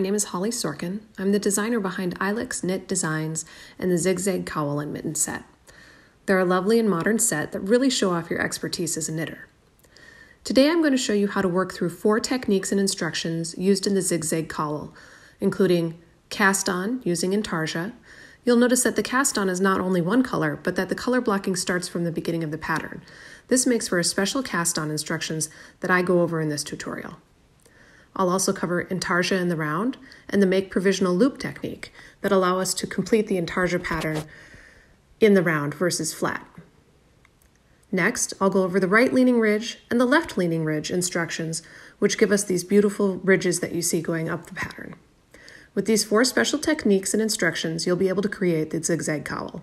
My name is Holly Sorkin. I'm the designer behind Ilex Knit Designs and the Zigzag Cowl and Mitten set. They're a lovely and modern set that really show off your expertise as a knitter. Today I'm going to show you how to work through four techniques and instructions used in the Zigzag Cowl, including cast on using intarsia. You'll notice that the cast on is not only one color, but that the color blocking starts from the beginning of the pattern. This makes for a special cast on instructions that I go over in this tutorial. I'll also cover intarsia in the round and the make provisional loop technique that allow us to complete the intarsia pattern in the round versus flat. Next, I'll go over the right leaning ridge and the left leaning ridge instructions, which give us these beautiful ridges that you see going up the pattern. With these four special techniques and instructions, you'll be able to create the zigzag cowl.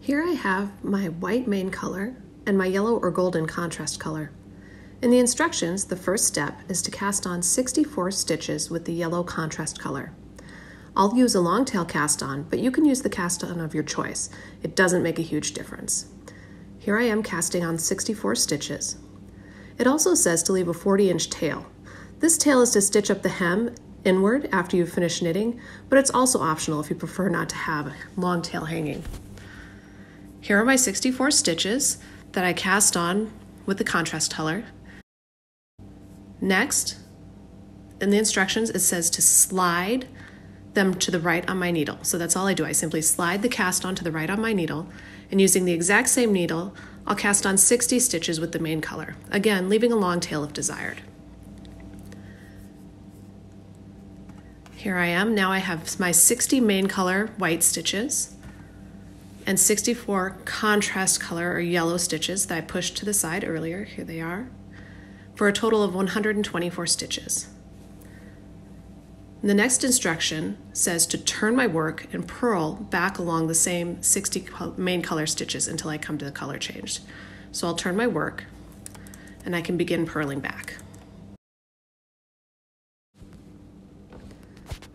Here I have my white main color and my yellow or golden contrast color. In the instructions, the first step is to cast on 64 stitches with the yellow contrast color. I'll use a long tail cast on, but you can use the cast on of your choice. It doesn't make a huge difference. Here I am casting on 64 stitches. It also says to leave a 40 inch tail. This tail is to stitch up the hem inward after you've finished knitting, but it's also optional if you prefer not to have a long tail hanging. Here are my 64 stitches that I cast on with the contrast color. Next, in the instructions, it says to slide them to the right on my needle. So that's all I do. I simply slide the cast on to the right on my needle, and using the exact same needle, I'll cast on 60 stitches with the main color, again, leaving a long tail if desired. Here I am. Now I have my 60 main color white stitches and 64 contrast color or yellow stitches that I pushed to the side earlier. Here they are for a total of 124 stitches. The next instruction says to turn my work and purl back along the same 60 main color stitches until I come to the color change. So I'll turn my work and I can begin purling back.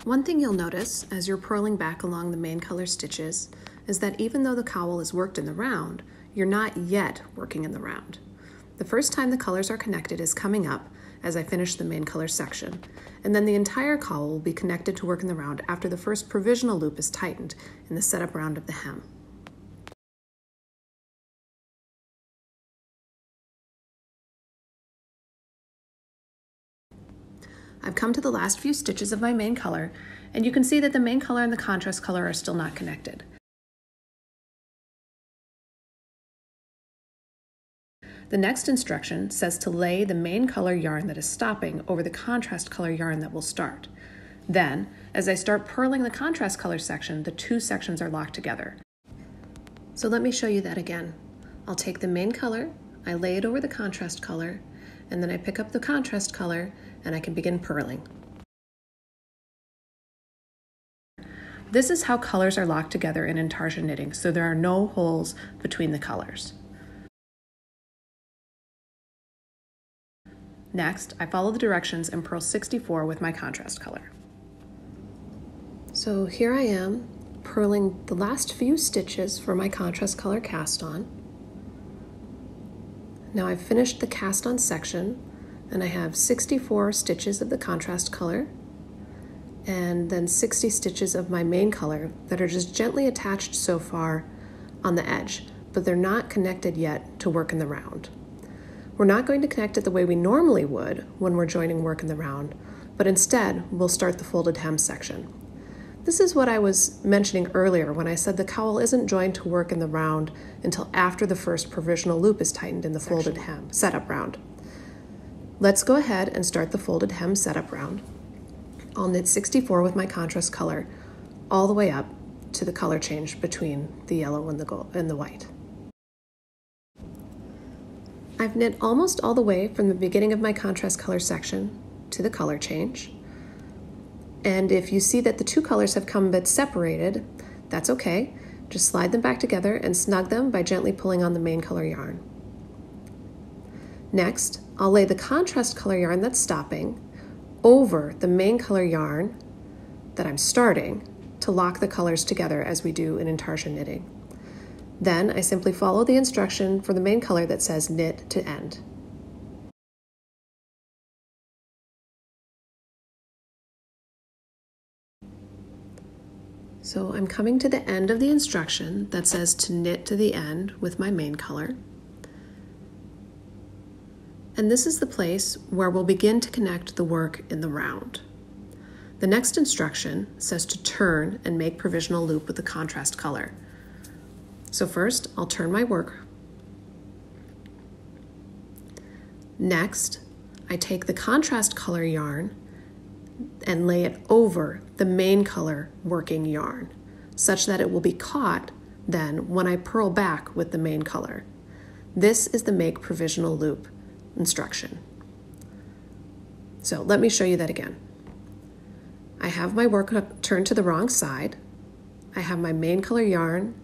One thing you'll notice as you're purling back along the main color stitches is that even though the cowl is worked in the round, you're not yet working in the round. The first time the colors are connected is coming up as I finish the main color section, and then the entire cowl will be connected to work in the round after the first provisional loop is tightened in the setup round of the hem. I've come to the last few stitches of my main color, and you can see that the main color and the contrast color are still not connected. The next instruction says to lay the main color yarn that is stopping over the contrast color yarn that will start. Then, as I start purling the contrast color section, the two sections are locked together. So let me show you that again. I'll take the main color, I lay it over the contrast color, and then I pick up the contrast color and I can begin purling. This is how colors are locked together in intarsia knitting, so there are no holes between the colors. Next, I follow the directions and purl 64 with my contrast color. So here I am purling the last few stitches for my contrast color cast on. Now I've finished the cast on section and I have 64 stitches of the contrast color and then 60 stitches of my main color that are just gently attached so far on the edge, but they're not connected yet to work in the round. We're not going to connect it the way we normally would when we're joining work in the round, but instead we'll start the folded hem section. This is what I was mentioning earlier when I said the cowl isn't joined to work in the round until after the first provisional loop is tightened in the section. folded hem setup round. Let's go ahead and start the folded hem setup round. I'll knit 64 with my contrast color all the way up to the color change between the yellow and the gold and the white. I've knit almost all the way from the beginning of my contrast color section to the color change. And if you see that the two colors have come a bit separated, that's okay. Just slide them back together and snug them by gently pulling on the main color yarn. Next, I'll lay the contrast color yarn that's stopping over the main color yarn that I'm starting to lock the colors together as we do in intarsia knitting. Then I simply follow the instruction for the main color that says knit to end. So I'm coming to the end of the instruction that says to knit to the end with my main color. And this is the place where we'll begin to connect the work in the round. The next instruction says to turn and make provisional loop with the contrast color. So first, I'll turn my work. Next, I take the contrast color yarn and lay it over the main color working yarn such that it will be caught then when I purl back with the main color. This is the make provisional loop instruction. So let me show you that again. I have my work turned to the wrong side. I have my main color yarn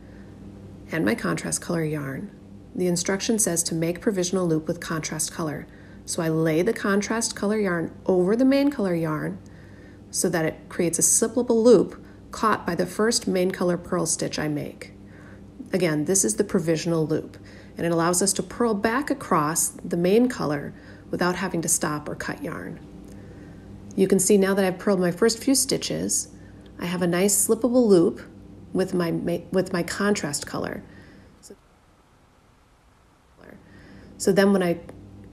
and my contrast color yarn. The instruction says to make provisional loop with contrast color. So I lay the contrast color yarn over the main color yarn so that it creates a slippable loop caught by the first main color purl stitch I make. Again, this is the provisional loop, and it allows us to purl back across the main color without having to stop or cut yarn. You can see now that I've purled my first few stitches, I have a nice slippable loop with my, with my contrast color. So then when I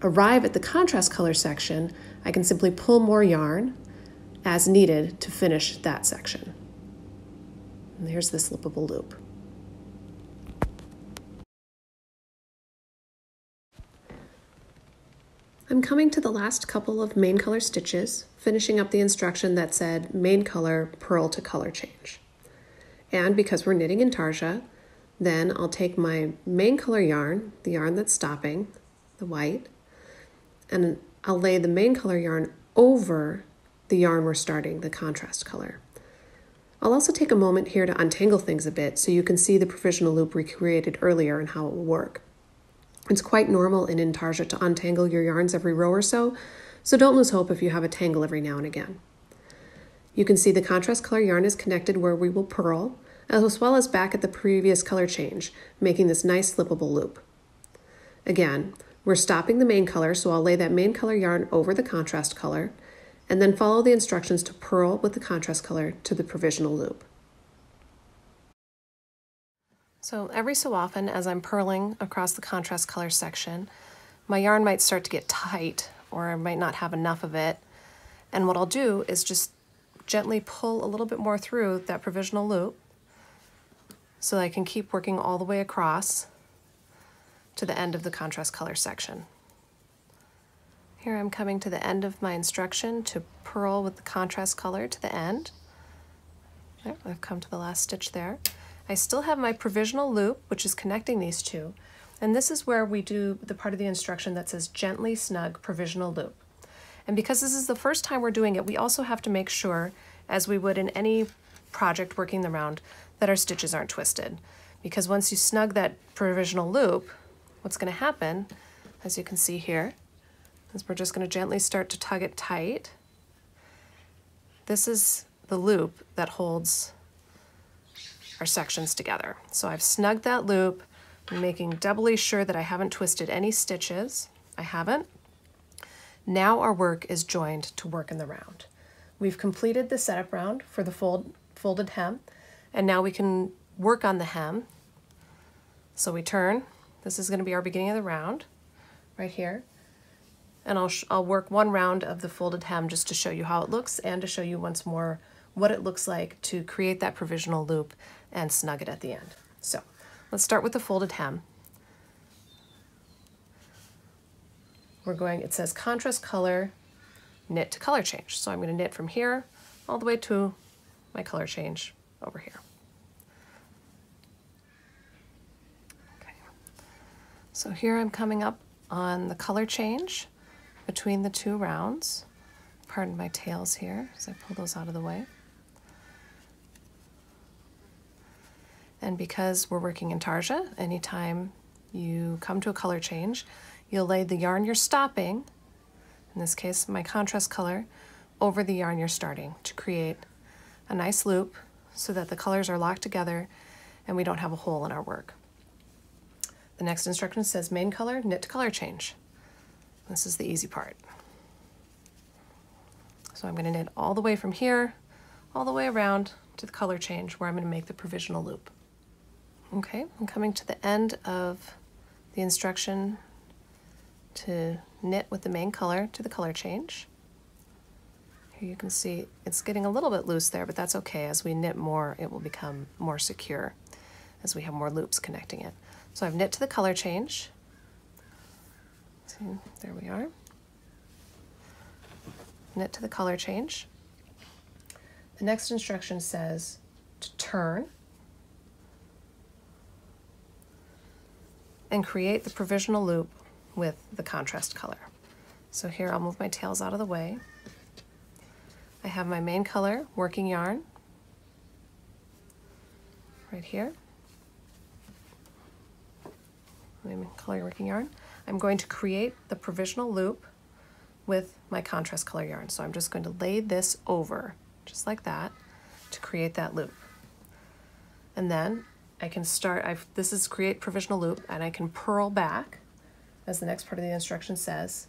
arrive at the contrast color section, I can simply pull more yarn as needed to finish that section. And here's the slippable loop. I'm coming to the last couple of main color stitches, finishing up the instruction that said main color purl to color change. And because we're knitting in intarsia, then I'll take my main color yarn, the yarn that's stopping, the white, and I'll lay the main color yarn over the yarn we're starting, the contrast color. I'll also take a moment here to untangle things a bit so you can see the provisional loop we created earlier and how it will work. It's quite normal in intarsia to untangle your yarns every row or so, so don't lose hope if you have a tangle every now and again. You can see the contrast color yarn is connected where we will purl, as well as back at the previous color change, making this nice slippable loop. Again, we're stopping the main color, so I'll lay that main color yarn over the contrast color, and then follow the instructions to purl with the contrast color to the provisional loop. So every so often as I'm purling across the contrast color section, my yarn might start to get tight or I might not have enough of it. And what I'll do is just gently pull a little bit more through that provisional loop so I can keep working all the way across to the end of the contrast color section. Here I'm coming to the end of my instruction to purl with the contrast color to the end. There, I've come to the last stitch there. I still have my provisional loop, which is connecting these two, and this is where we do the part of the instruction that says gently snug provisional loop. And because this is the first time we're doing it, we also have to make sure, as we would in any project working the round, that our stitches aren't twisted. Because once you snug that provisional loop, what's going to happen, as you can see here, is we're just going to gently start to tug it tight. This is the loop that holds our sections together. So I've snugged that loop, I'm making doubly sure that I haven't twisted any stitches. I haven't. Now our work is joined to work in the round. We've completed the setup round for the fold, folded hem, and now we can work on the hem. So we turn. This is going to be our beginning of the round right here and I'll, I'll work one round of the folded hem just to show you how it looks and to show you once more what it looks like to create that provisional loop and snug it at the end. So let's start with the folded hem. We're going, it says contrast color, knit to color change. So I'm going to knit from here all the way to my color change over here. Okay. So here I'm coming up on the color change between the two rounds. Pardon my tails here as I pull those out of the way. And because we're working intarsia, anytime you come to a color change, you'll lay the yarn you're stopping, in this case my contrast color, over the yarn you're starting to create a nice loop so that the colors are locked together and we don't have a hole in our work. The next instruction says main color, knit to color change. This is the easy part. So I'm going to knit all the way from here, all the way around to the color change where I'm going to make the provisional loop. Okay, I'm coming to the end of the instruction to knit with the main color to the color change. You can see it's getting a little bit loose there, but that's okay. As we knit more, it will become more secure as we have more loops connecting it. So I've knit to the color change. See, there we are. Knit to the color change. The next instruction says to turn and create the provisional loop with the contrast color. So here I'll move my tails out of the way. I have my main color, working yarn, right here. Main color working yarn. I'm going to create the provisional loop with my contrast color yarn. So I'm just going to lay this over, just like that, to create that loop. And then I can start, I've, this is create provisional loop, and I can purl back, as the next part of the instruction says,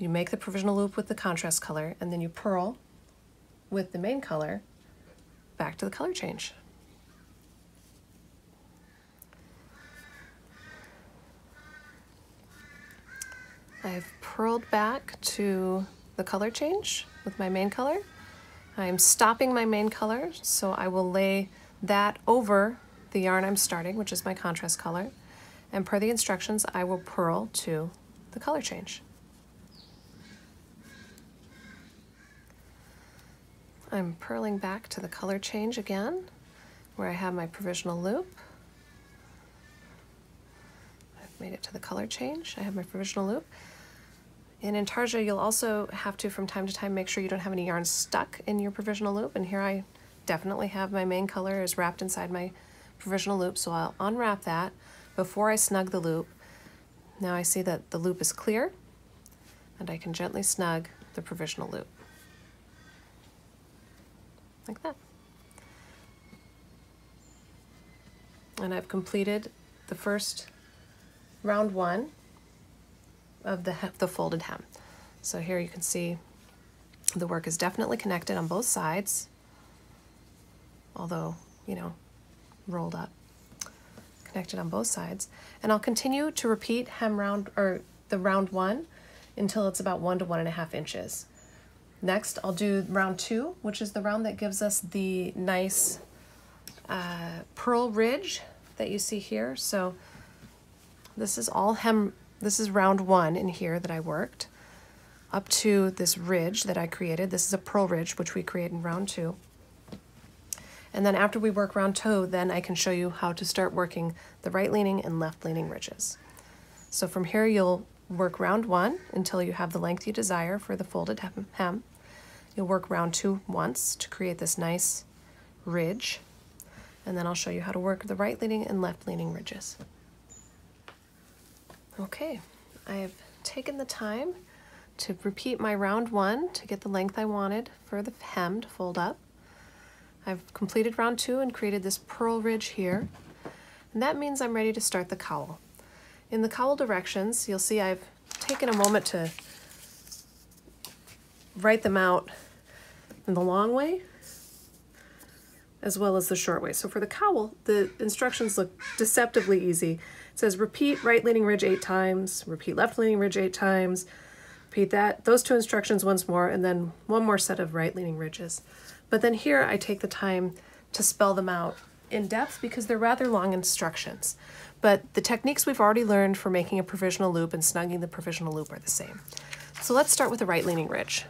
you make the provisional loop with the contrast color, and then you purl with the main color back to the color change. I've purled back to the color change with my main color. I'm stopping my main color, so I will lay that over the yarn I'm starting, which is my contrast color, and per the instructions, I will purl to the color change. I'm purling back to the color change again, where I have my provisional loop. I've made it to the color change. I have my provisional loop. In Intarsia, you'll also have to, from time to time, make sure you don't have any yarn stuck in your provisional loop. And here I definitely have my main color is wrapped inside my provisional loop, so I'll unwrap that before I snug the loop. Now I see that the loop is clear, and I can gently snug the provisional loop like that. And I've completed the first round one of the, the folded hem. So here you can see the work is definitely connected on both sides, although, you know, rolled up, connected on both sides. And I'll continue to repeat hem round, or the round one, until it's about one to one and a half inches. Next, I'll do round two, which is the round that gives us the nice uh, purl ridge that you see here. So this is all hem, this is round one in here that I worked up to this ridge that I created. This is a purl ridge, which we create in round two. And then after we work round two, then I can show you how to start working the right leaning and left leaning ridges. So from here, you'll work round one until you have the length you desire for the folded hem. You'll work round two once to create this nice ridge, and then I'll show you how to work the right leaning and left leaning ridges. Okay, I've taken the time to repeat my round one to get the length I wanted for the hem to fold up. I've completed round two and created this purl ridge here, and that means I'm ready to start the cowl. In the cowl directions, you'll see I've taken a moment to write them out in the long way as well as the short way. So for the cowl, the instructions look deceptively easy. It says repeat right leaning ridge eight times, repeat left leaning ridge eight times, repeat that, those two instructions once more, and then one more set of right leaning ridges. But then here I take the time to spell them out in depth because they're rather long instructions. But the techniques we've already learned for making a provisional loop and snugging the provisional loop are the same. So let's start with the right leaning ridge.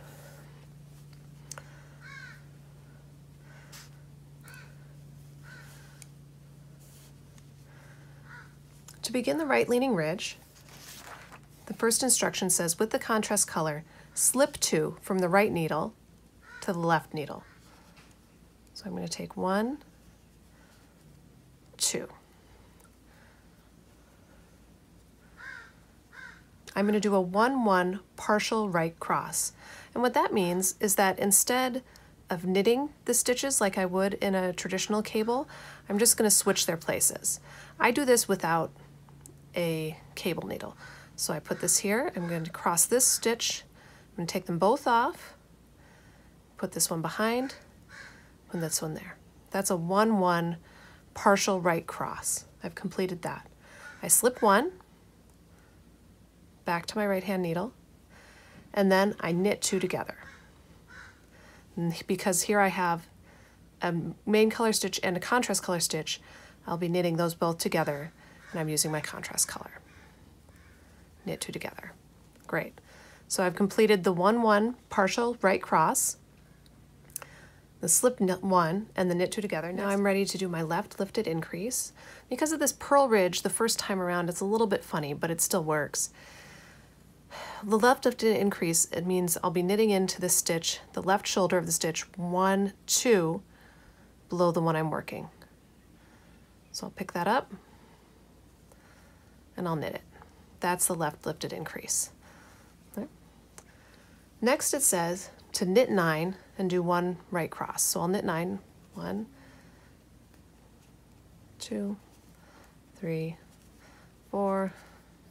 To begin the right leaning ridge, the first instruction says with the contrast color, slip two from the right needle to the left needle. So I'm going to take one, two. I'm going to do a 1-1 partial right cross. And what that means is that instead of knitting the stitches like I would in a traditional cable, I'm just going to switch their places. I do this without a cable needle. So I put this here, I'm going to cross this stitch, I'm going to take them both off, put this one behind, and this one there. That's a 1-1 partial right cross. I've completed that. I slip one, back to my right hand needle, and then I knit two together. And because here I have a main color stitch and a contrast color stitch, I'll be knitting those both together and I'm using my contrast color. Knit two together. Great. So I've completed the 1-1 partial right cross, the slip one, and the knit two together. Now I'm ready to do my left lifted increase. Because of this purl ridge, the first time around it's a little bit funny, but it still works. The left lifted increase, it means I'll be knitting into the stitch, the left shoulder of the stitch, one, two, below the one I'm working. So I'll pick that up and I'll knit it. That's the left lifted increase. Next it says to knit nine and do one right cross. So I'll knit nine, one, two, three, four,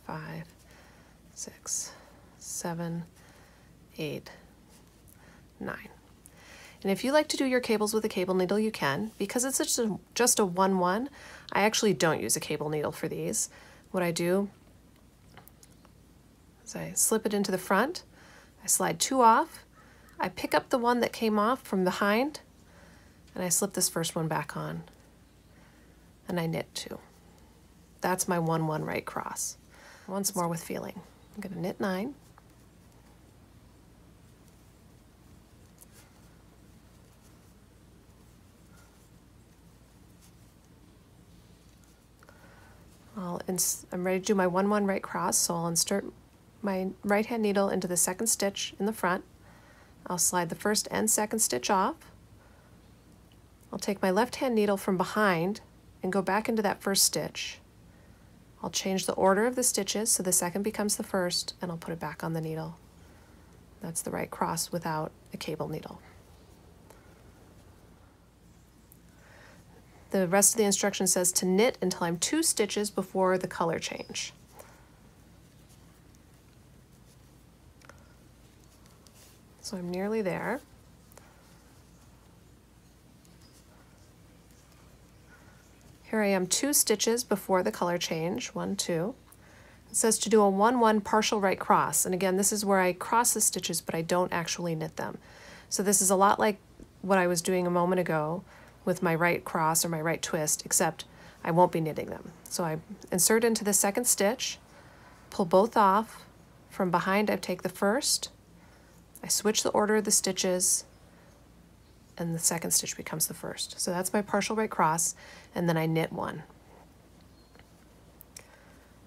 five, six, seven, eight, nine. And if you like to do your cables with a cable needle, you can. Because it's just a, just a 1-1, I actually don't use a cable needle for these. What I do is I slip it into the front, I slide two off, I pick up the one that came off from behind, and I slip this first one back on, and I knit two. That's my 1-1 right cross. Once more with feeling. I'm to knit nine, I'll I'm ready to do my 1-1 right cross, so I'll insert my right hand needle into the second stitch in the front. I'll slide the first and second stitch off. I'll take my left hand needle from behind and go back into that first stitch. I'll change the order of the stitches so the second becomes the first and I'll put it back on the needle. That's the right cross without a cable needle. The rest of the instruction says to knit until I'm two stitches before the color change. So I'm nearly there. Here I am two stitches before the color change, one, two. It says to do a 1-1 partial right cross. And again, this is where I cross the stitches, but I don't actually knit them. So this is a lot like what I was doing a moment ago with my right cross or my right twist, except I won't be knitting them. So I insert into the second stitch, pull both off. From behind, I take the first, I switch the order of the stitches, and the second stitch becomes the first. So that's my partial right cross, and then I knit one.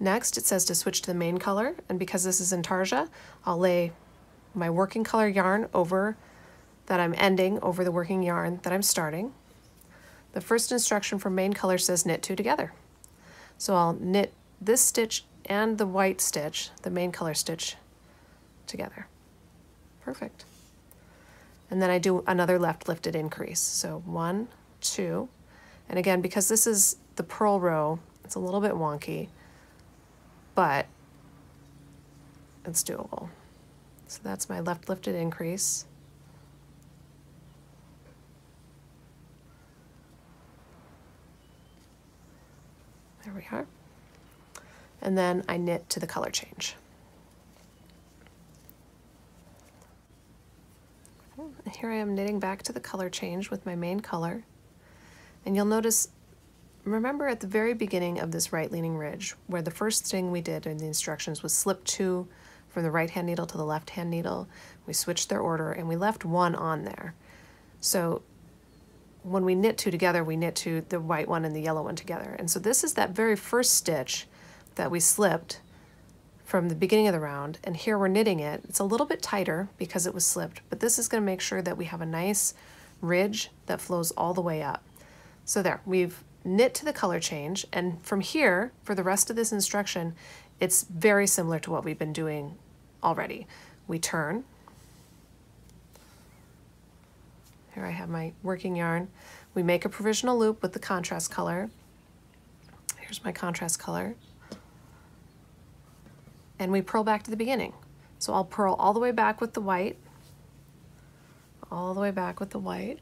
Next, it says to switch to the main color, and because this is Intarsia, I'll lay my working color yarn over that I'm ending over the working yarn that I'm starting. The first instruction for main color says knit two together. So I'll knit this stitch and the white stitch, the main color stitch, together. Perfect. And then I do another left lifted increase. So one, two, and again, because this is the purl row, it's a little bit wonky, but it's doable. So that's my left lifted increase. There we are. And then I knit to the color change. Here I am knitting back to the color change with my main color. And you'll notice, remember at the very beginning of this right leaning ridge, where the first thing we did in the instructions was slip two from the right hand needle to the left hand needle. We switched their order and we left one on there. So when we knit two together, we knit two, the white one and the yellow one together. And so this is that very first stitch that we slipped from the beginning of the round. And here we're knitting it. It's a little bit tighter because it was slipped, but this is gonna make sure that we have a nice ridge that flows all the way up. So there, we've knit to the color change. And from here, for the rest of this instruction, it's very similar to what we've been doing already. We turn, Here I have my working yarn. We make a provisional loop with the contrast color. Here's my contrast color. And we purl back to the beginning. So I'll purl all the way back with the white, all the way back with the white,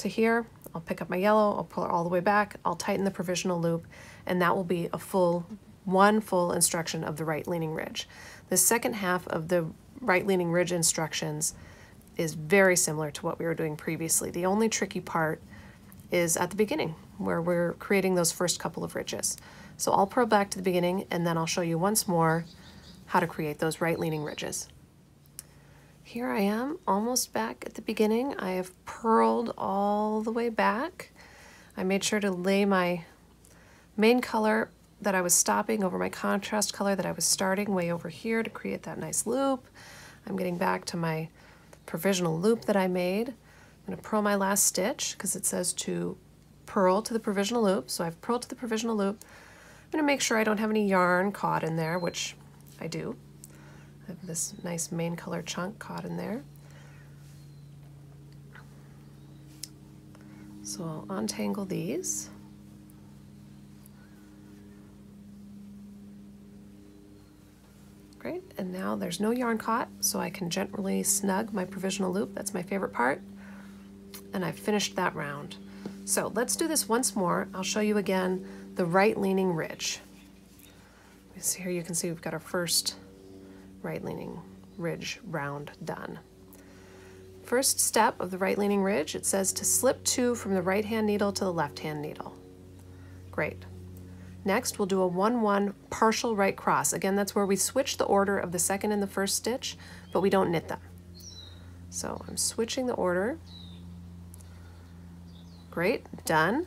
to here, I'll pick up my yellow, I'll pull it all the way back, I'll tighten the provisional loop, and that will be a full, one full instruction of the right leaning ridge. The second half of the right leaning ridge instructions is very similar to what we were doing previously. The only tricky part is at the beginning where we're creating those first couple of ridges. So I'll purl back to the beginning and then I'll show you once more how to create those right leaning ridges. Here I am almost back at the beginning. I have purled all the way back. I made sure to lay my main color that I was stopping over my contrast color that I was starting way over here to create that nice loop. I'm getting back to my provisional loop that I made. I'm going to purl my last stitch because it says to purl to the provisional loop. So I've purled to the provisional loop. I'm going to make sure I don't have any yarn caught in there, which I do. I have this nice main color chunk caught in there. So I'll untangle these. And now there's no yarn caught, so I can gently snug my provisional loop. That's my favorite part. And I've finished that round. So let's do this once more. I'll show you again the right leaning ridge. So here you can see we've got our first right leaning ridge round done. First step of the right leaning ridge, it says to slip two from the right hand needle to the left hand needle. Great. Next, we'll do a 1-1 partial right cross. Again, that's where we switch the order of the second and the first stitch, but we don't knit them. So I'm switching the order. Great, done.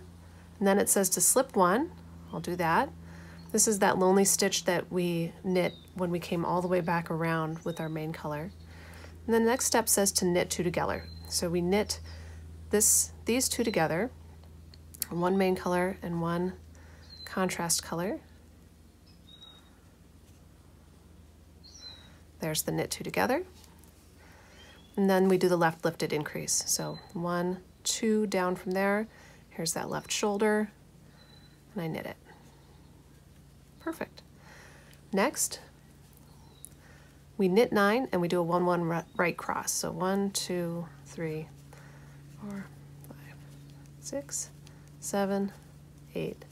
And then it says to slip one. I'll do that. This is that lonely stitch that we knit when we came all the way back around with our main color. And the next step says to knit two together. So we knit this, these two together, one main color and one contrast color. There's the knit two together. And then we do the left lifted increase. So one, two down from there. Here's that left shoulder, and I knit it. Perfect. Next, we knit nine and we do a one, one right cross. So one, two, three, four, five, six, seven, eight,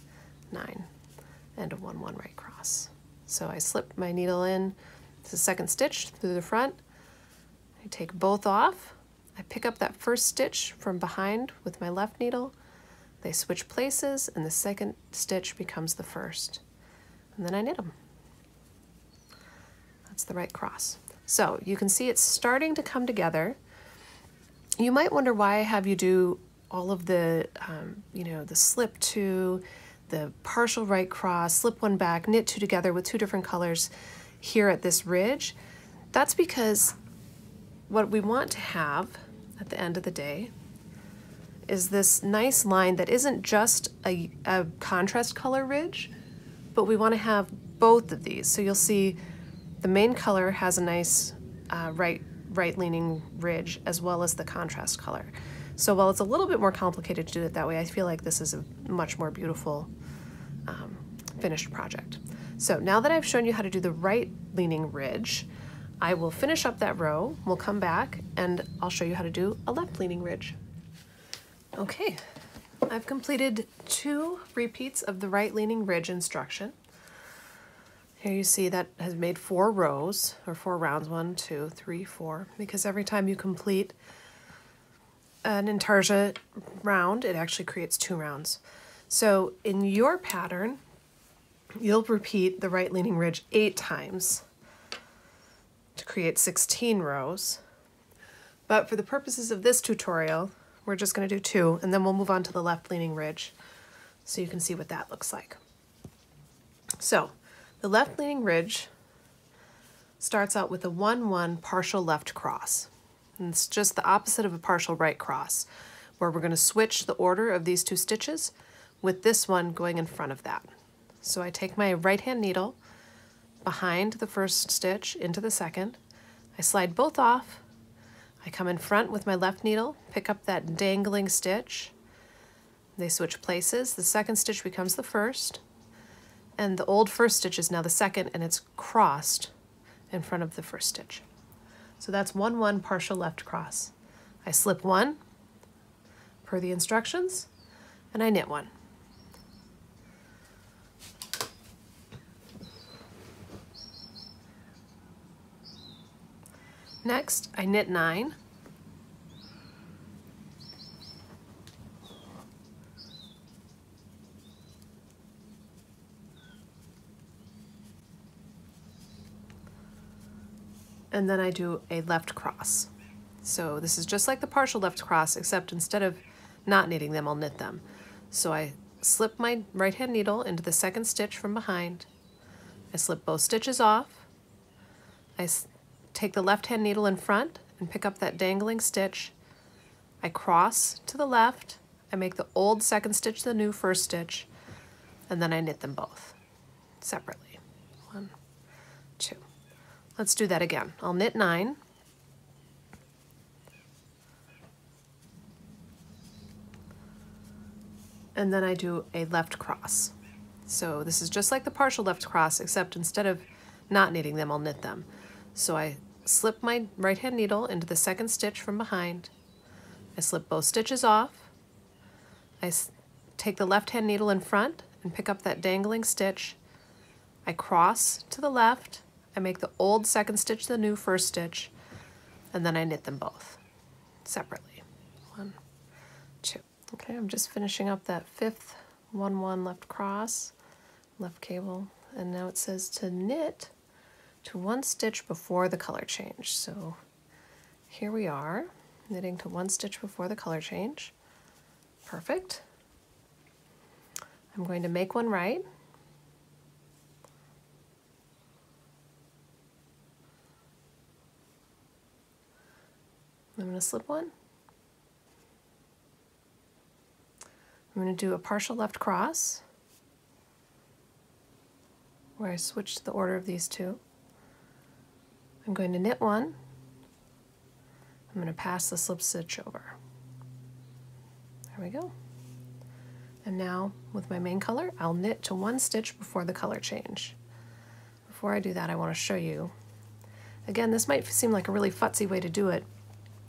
nine, and a one one right cross. So I slip my needle in to the second stitch through the front. I take both off. I pick up that first stitch from behind with my left needle. They switch places and the second stitch becomes the first. And then I knit them. That's the right cross. So you can see it's starting to come together. You might wonder why I have you do all of the, um, you know, the slip two the partial right cross, slip one back, knit two together with two different colors here at this ridge, that's because what we want to have at the end of the day is this nice line that isn't just a, a contrast color ridge, but we want to have both of these. So you'll see the main color has a nice uh, right right leaning ridge as well as the contrast color. So while it's a little bit more complicated to do it that way, I feel like this is a much more beautiful um, finished project. So now that I've shown you how to do the right leaning ridge, I will finish up that row, we'll come back, and I'll show you how to do a left leaning ridge. Okay, I've completed two repeats of the right leaning ridge instruction. Here you see that has made four rows, or four rounds, one, two, three, four, because every time you complete an intarsia round, it actually creates two rounds. So in your pattern, you'll repeat the right leaning ridge eight times to create 16 rows. But for the purposes of this tutorial, we're just going to do two, and then we'll move on to the left leaning ridge so you can see what that looks like. So the left leaning ridge starts out with a 1-1 partial left cross. And it's just the opposite of a partial right cross, where we're going to switch the order of these two stitches with this one going in front of that. So I take my right hand needle behind the first stitch into the second, I slide both off, I come in front with my left needle, pick up that dangling stitch, they switch places, the second stitch becomes the first, and the old first stitch is now the second and it's crossed in front of the first stitch. So that's 1-1 partial left cross. I slip one, per the instructions, and I knit one. Next, I knit nine. And then I do a left cross. So this is just like the partial left cross, except instead of not knitting them, I'll knit them. So I slip my right hand needle into the second stitch from behind. I slip both stitches off. I take the left hand needle in front and pick up that dangling stitch. I cross to the left. I make the old second stitch the new first stitch, and then I knit them both separately. One, two. Let's do that again. I'll knit nine. And then I do a left cross. So this is just like the partial left cross, except instead of not knitting them, I'll knit them. So I slip my right hand needle into the second stitch from behind. I slip both stitches off. I take the left hand needle in front and pick up that dangling stitch. I cross to the left. I make the old second stitch the new first stitch, and then I knit them both separately. One, two. Okay, I'm just finishing up that fifth one one left cross, left cable, and now it says to knit to one stitch before the color change. So here we are, knitting to one stitch before the color change. Perfect. I'm going to make one right. I'm going to slip one. I'm going to do a partial left cross where I switch the order of these two. I'm going to knit one. I'm going to pass the slip stitch over. There we go. And now with my main color, I'll knit to one stitch before the color change. Before I do that, I want to show you. Again, this might seem like a really futzy way to do it,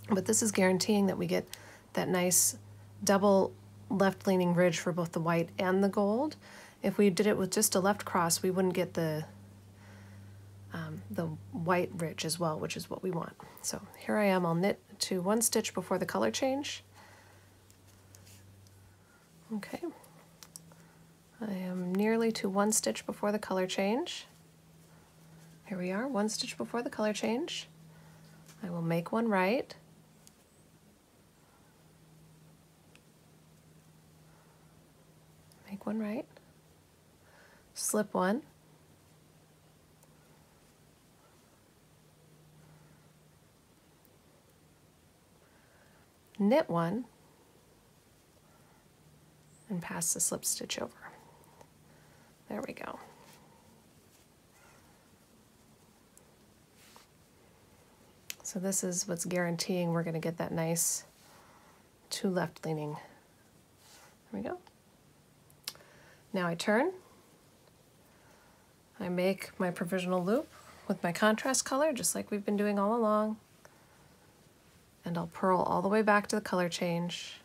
but this is guaranteeing that we get that nice double left-leaning ridge for both the white and the gold. If we did it with just a left cross, we wouldn't get the um, the white ridge as well, which is what we want. So here I am, I'll knit to one stitch before the color change. Okay. I am nearly to one stitch before the color change. Here we are, one stitch before the color change. I will make one right. Make one right. Slip one. Knit one and pass the slip stitch over. There we go. So this is what's guaranteeing we're going to get that nice two left leaning. There we go. Now I turn. I make my provisional loop with my contrast color, just like we've been doing all along and I'll purl all the way back to the color change.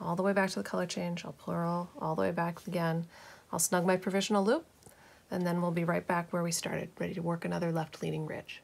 All the way back to the color change. I'll purl all the way back again. I'll snug my provisional loop and then we'll be right back where we started, ready to work another left leaning ridge.